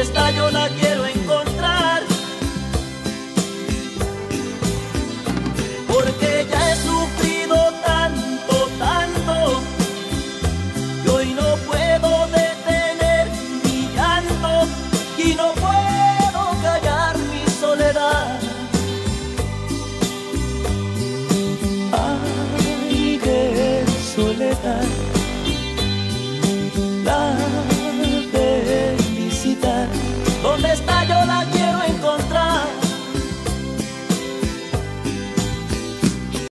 estalló la guerra.